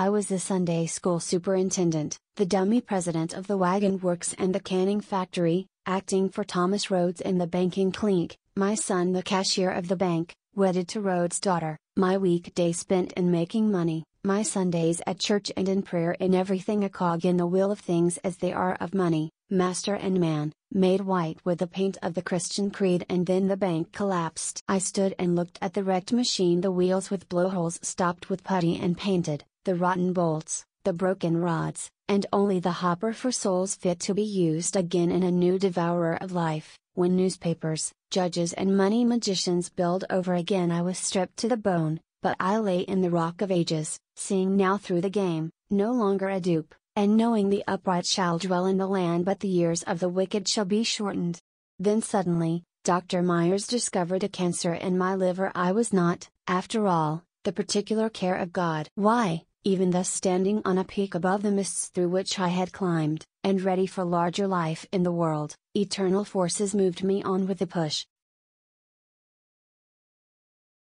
I was the Sunday school superintendent, the dummy president of the wagon works and the canning factory, acting for Thomas Rhodes in the banking clique, my son the cashier of the bank, wedded to Rhodes' daughter, my weekday spent in making money, my Sundays at church and in prayer in everything a cog in the wheel of things as they are of money, master and man, made white with the paint of the Christian creed and then the bank collapsed. I stood and looked at the wrecked machine the wheels with blowholes stopped with putty and painted, the rotten bolts, the broken rods, and only the hopper for souls fit to be used again in a new devourer of life. When newspapers, judges, and money magicians build over again, I was stripped to the bone, but I lay in the rock of ages, seeing now through the game, no longer a dupe, and knowing the upright shall dwell in the land, but the years of the wicked shall be shortened. Then suddenly, Dr. Meyers discovered a cancer in my liver. I was not, after all, the particular care of God. Why? Even thus standing on a peak above the mists through which I had climbed, and ready for larger life in the world, eternal forces moved me on with a push,